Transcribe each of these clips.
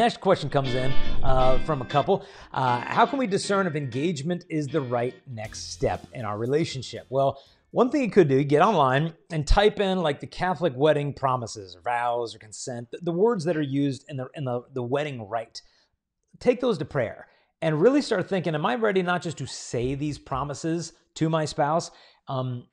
next question comes in uh, from a couple. Uh, how can we discern if engagement is the right next step in our relationship? Well, one thing you could do, get online and type in like the Catholic wedding promises or vows or consent, the, the words that are used in the in the, the wedding rite. Take those to prayer and really start thinking, am I ready not just to say these promises to my spouse? Um,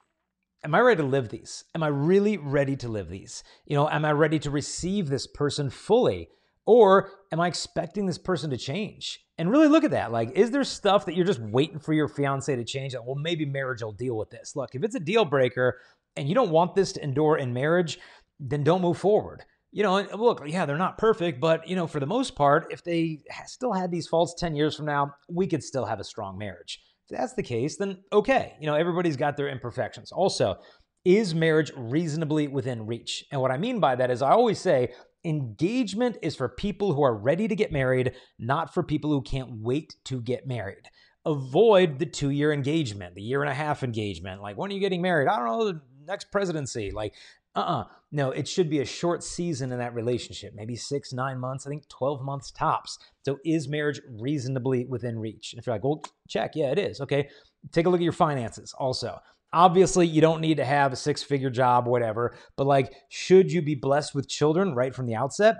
am I ready to live these? Am I really ready to live these? You know, am I ready to receive this person fully? Or am I expecting this person to change? And really look at that. Like, is there stuff that you're just waiting for your fiance to change? Well, maybe marriage will deal with this. Look, if it's a deal breaker and you don't want this to endure in marriage, then don't move forward. You know, look, yeah, they're not perfect, but, you know, for the most part, if they still had these faults 10 years from now, we could still have a strong marriage. If that's the case, then okay. You know, everybody's got their imperfections. Also, is marriage reasonably within reach? And what I mean by that is, I always say engagement is for people who are ready to get married, not for people who can't wait to get married. Avoid the two year engagement, the year and a half engagement. Like, when are you getting married? I don't know, the next presidency. Like, uh uh-uh. uh No, it should be a short season in that relationship, maybe six, nine months, I think 12 months tops. So is marriage reasonably within reach? And if you're like, well, check, yeah, it is. Okay. Take a look at your finances also. Obviously, you don't need to have a six figure job, whatever, but like, should you be blessed with children right from the outset?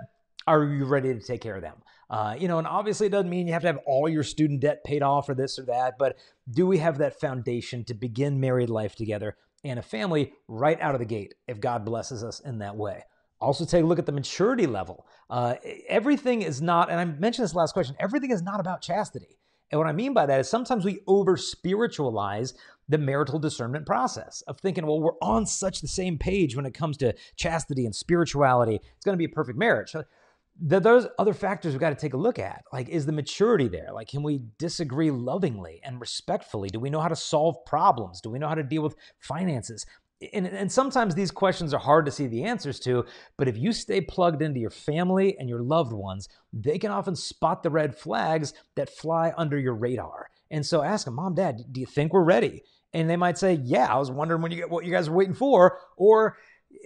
Are you ready to take care of them? Uh, you know, and obviously it doesn't mean you have to have all your student debt paid off or this or that, but do we have that foundation to begin married life together and a family right out of the gate if God blesses us in that way? Also, take a look at the maturity level. Uh, everything is not, and I mentioned this last question, everything is not about chastity. And what I mean by that is sometimes we over spiritualize the marital discernment process of thinking, well, we're on such the same page when it comes to chastity and spirituality. It's going to be a perfect marriage. So those other factors we've got to take a look at. Like, is the maturity there? Like, can we disagree lovingly and respectfully? Do we know how to solve problems? Do we know how to deal with finances? and, and sometimes these questions are hard to see the answers to, but if you stay plugged into your family and your loved ones, they can often spot the red flags that fly under your radar. And so ask them, Mom, Dad, do you think we're ready? And they might say, Yeah, I was wondering when you get what you guys are waiting for. Or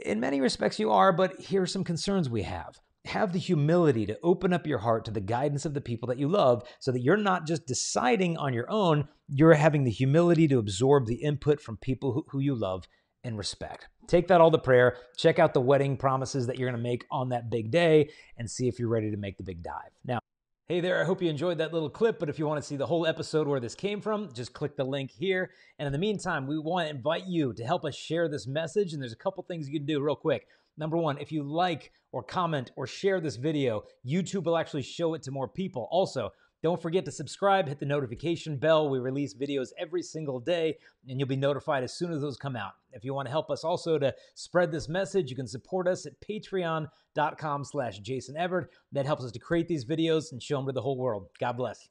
in many respects, you are, but here are some concerns we have. Have the humility to open up your heart to the guidance of the people that you love so that you're not just deciding on your own, you're having the humility to absorb the input from people who, who you love and respect. Take that all to prayer. Check out the wedding promises that you're going to make on that big day and see if you're ready to make the big dive. Now, Hey there, I hope you enjoyed that little clip, but if you want to see the whole episode where this came from, just click the link here. And in the meantime, we want to invite you to help us share this message, and there's a couple things you can do real quick. Number one, if you like or comment or share this video, YouTube will actually show it to more people. Also, don't forget to subscribe, hit the notification bell. We release videos every single day, and you'll be notified as soon as those come out. If you want to help us also to spread this message, you can support us at patreon.com slash Jason Evert. That helps us to create these videos and show them to the whole world. God bless.